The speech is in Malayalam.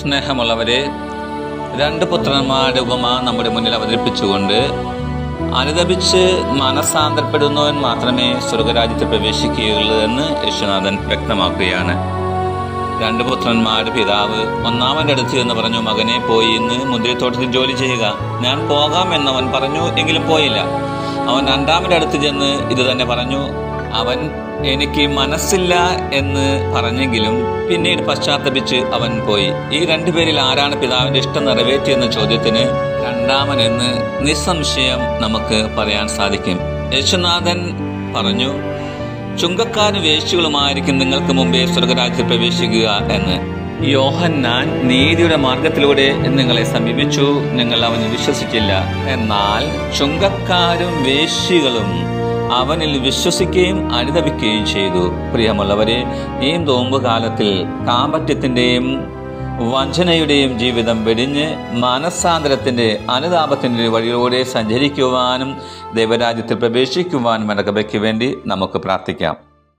സ്നേഹമുള്ളവരെ രണ്ട് പുത്രന്മാരുടെ ഉപമ നമ്മുടെ മുന്നിൽ അവതരിപ്പിച്ചുകൊണ്ട് അനുദപിച്ച് മനസാന്തരപ്പെടുന്നവൻ മാത്രമേ സ്വർഗരാജ്യത്തിൽ പ്രവേശിക്കുകയുള്ളൂ എന്ന് യേശുനാഥൻ വ്യക്തമാക്കുകയാണ്. രണ്ട് പുത്രന്മാരുടെ പിതാവ് ഒന്നാമന്റെ അടുത്ത് എന്ന് പറഞ്ഞു മകനെ പോയി ഇന്ന് മുന്തിരിത്തോട്ടത്തിൽ ജോലി ചെയ്യുക. ഞാൻ പോകാം എന്നവൻ പറഞ്ഞു എങ്കിലും പോയില്ല. അവൻ രണ്ടാമന്റെ അടുത്ത് ചെന്ന് ഇത് തന്നെ പറഞ്ഞു അവൻ എനിക്ക് മനസ്സില്ല എന്ന് പറഞ്ഞെങ്കിലും പിന്നീട് പശ്ചാത്തപിച്ച് അവൻ പോയി. ഈ രണ്ടുപേരിൽ ആരാണ് പിതാവിന്റെ ഇഷ്ടം നിറവേറ്റിയെന്ന ചോദ്യത്തിന് രണ്ടാമൻ എന്ന് നിസ്സംശയം നമുക്ക് പറയാൻ സാധിക്കും. യേശുനാഥൻ പറഞ്ഞു ചുങ്കക്കാരും വേശികളുമായിരിക്കും നിങ്ങൾക്ക് മുമ്പേ സ്വർഗരാജ്യത്തിൽ പ്രവേശിക്കുക എന്ന്. യോഹന്നാൻ നീതിയുടെ മാർഗത്തിലൂടെ നിങ്ങളെ സമീപിച്ചു നിങ്ങൾ അവന് വിശ്വസിച്ചില്ല. എന്നാൽ ചുങ്കക്കാരും വേശ്യകളും അവനിൽ വിശ്വസിക്കുകയും അനുദപിക്കുകയും ചെയ്തു. പ്രിയമുള്ളവരെ ഈ നോമ്പുകാലത്തിൽ കാമ്പറ്റ്യത്തിന്റെയും വഞ്ചനയുടെയും ജീവിതം വെടിഞ്ഞ് മനസ്സാന്തരത്തിന്റെ അനുതാപത്തിന്റെ വഴിയിലൂടെ സഞ്ചരിക്കുവാനും ദൈവരാജ്യത്തിൽ പ്രവേശിക്കുവാനും ഇടകബയ്ക്ക് വേണ്ടി നമുക്ക് പ്രാർത്ഥിക്കാം.